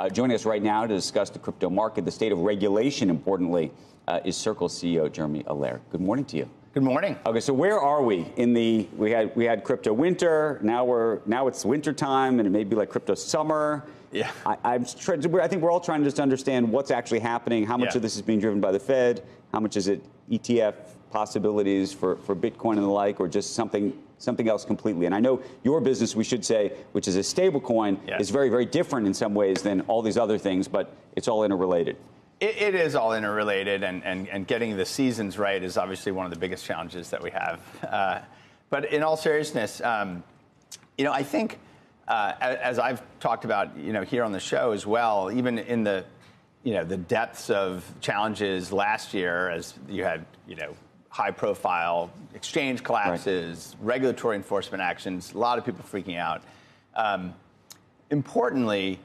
Uh, joining us right now to discuss the crypto market, the state of regulation, importantly, uh, is Circle CEO Jeremy Allaire. Good morning to you. Good morning. Okay, so where are we in the? We had we had crypto winter. Now we're now it's winter time, and it may be like crypto summer. Yeah. I, am I think we're all trying to just understand what's actually happening. How much yeah. of this is being driven by the Fed? How much is it ETF possibilities for, for Bitcoin and the like, or just something something else completely? And I know your business, we should say, which is a stable coin, yes. is very very different in some ways than all these other things, but it's all interrelated. It, it is all interrelated, and, and, and getting the seasons right is obviously one of the biggest challenges that we have. Uh, but in all seriousness, um, you know, I think uh, as I've talked about, you know, here on the show as well, even in the, you know, the depths of challenges last year, as you had, you know, high-profile exchange collapses, right. regulatory enforcement actions, a lot of people freaking out. Um, importantly,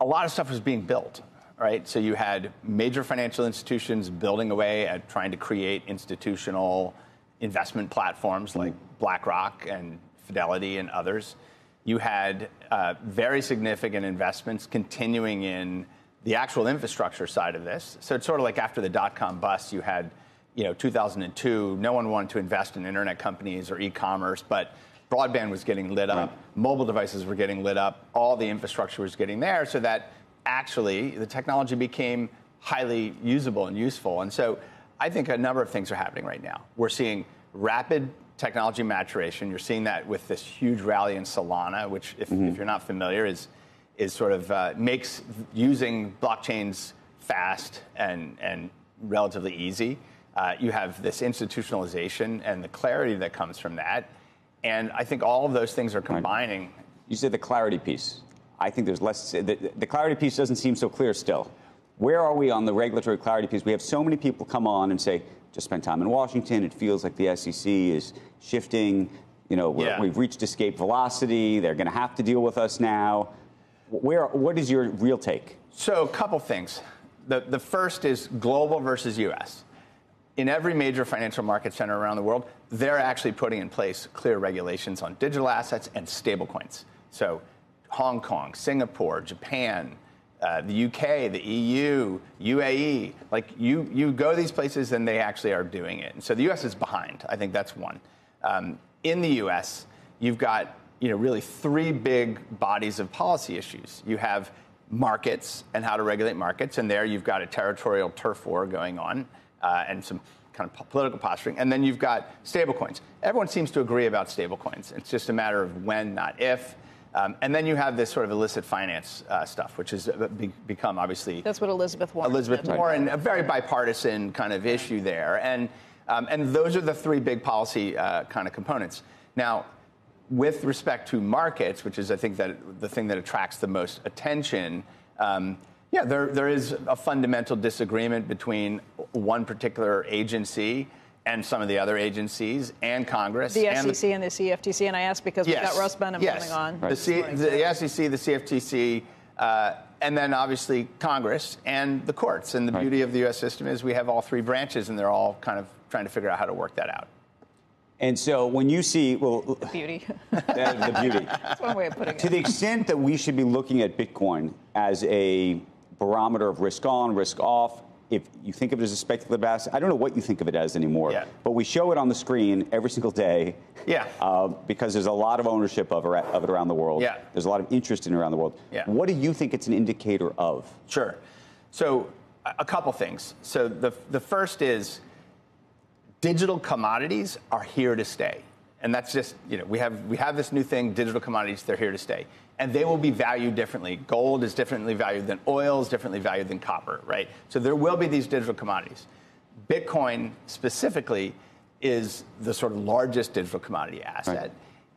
a lot of stuff was being built right? So you had major financial institutions building away at trying to create institutional investment platforms like BlackRock and Fidelity and others. You had uh, very significant investments continuing in the actual infrastructure side of this. So it's sort of like after the dot com bust, you had, you know, 2002, no one wanted to invest in internet companies or e commerce, but broadband was getting lit up, right. mobile devices were getting lit up, all the infrastructure was getting there so that actually the technology became highly usable and useful. And so I think a number of things are happening right now. We're seeing rapid technology maturation. You're seeing that with this huge rally in Solana, which, if, mm-hmm. if you're not familiar, is is sort of uh, makes using blockchains fast and and relatively easy. Uh, you have this institutionalization and the clarity that comes from that, and I think all of those things are combining. You said the clarity piece. I think there's less. The, the clarity piece doesn't seem so clear still. Where are we on the regulatory clarity piece? We have so many people come on and say, just spend time in Washington. It feels like the SEC is shifting. You know, yeah. we've reached escape velocity. They're going to have to deal with us now. Where, what is your real take? So, a couple things. The, the first is global versus U.S. In every major financial market center around the world, they're actually putting in place clear regulations on digital assets and stablecoins. So, Hong Kong, Singapore, Japan, uh, the UK, the EU, UAE. Like you, you go to these places and they actually are doing it. And so the US is behind. I think that's one. Um, in the US, you've got you know really three big bodies of policy issues. You have markets and how to regulate markets, and there you've got a territorial turf war going on uh, and some kind of political posturing. And then you've got stablecoins. Everyone seems to agree about stablecoins. It's just a matter of when, not if. Um, and then you have this sort of illicit finance uh, stuff, which has uh, be- become obviously. That's what Elizabeth Warren. Elizabeth Warren, a very bipartisan kind of issue there, and um, and those are the three big policy uh, kind of components. Now, with respect to markets, which is I think that the thing that attracts the most attention. Um, yeah, there, there is a fundamental disagreement between one particular agency and some of the other agencies and Congress. The and SEC the, and the CFTC. And I asked because yes, we've got Russ Behnam yes. coming on. Right. The, C, the, SEC, the CFTC, uh, and then obviously Congress and the courts. And the right. beauty of the U.S. system is we have all three branches, and they're all kind of trying to figure out how to work that out. And so when you see, well, the beauty. the beauty. That's one way of putting it. To the extent that we should be looking at Bitcoin as a barometer of risk on, risk off, if you think of it as a speculative asset, I don't know what you think of it as anymore, yeah. but we show it on the screen every single day. Yeah. Uh, because there's a lot of ownership of, of it around the world. Yeah. There's a lot of interest in it around the world. Yeah. What do you think it's an indicator of? Sure. So, a couple things. So, the, the first is digital commodities are here to stay. And that's just, you know, we have, we have this new thing, digital commodities, they're here to stay and they will be valued differently. Gold is differently valued than oil is differently valued than copper, right? So there will be these digital commodities. Bitcoin specifically is the sort of largest digital commodity asset. Right.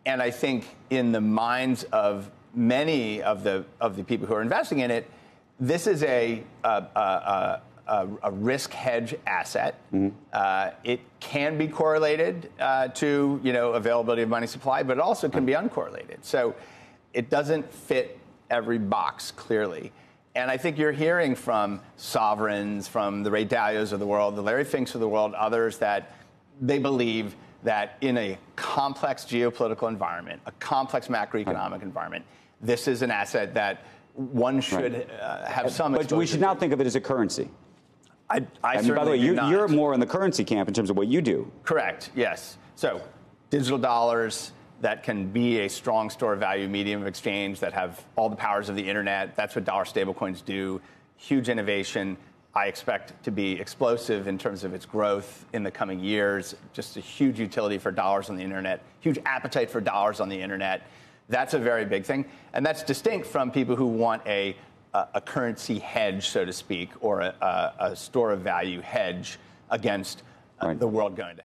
And I think in the minds of many of the of the people who are investing in it, this is a a, a, a, a risk hedge asset. Mm-hmm. Uh, it can be correlated uh, to you know availability of money supply, but it also can be uncorrelated. So it doesn't fit every box clearly. And I think you're hearing from sovereigns, from the Ray Dalios of the world, the Larry Finks of the world, others that they believe that in a complex geopolitical environment, a complex macroeconomic environment, this is an asset that one should Right. uh, have some. But we should to. now think of it as a currency. I, I, I mean, by the way, you, not. you're more in the currency camp in terms of what you do. Correct, yes. So digital dollars that can be a strong store of value medium of exchange that have all the powers of the internet. That's what dollar stablecoins do. Huge innovation. I expect to be explosive in terms of its growth in the coming years. Just a huge utility for dollars on the internet, huge appetite for dollars on the internet. That's a very big thing. And that's distinct from people who want a, a, a currency hedge, so to speak, or a, a, a store of value hedge against Right. the world going to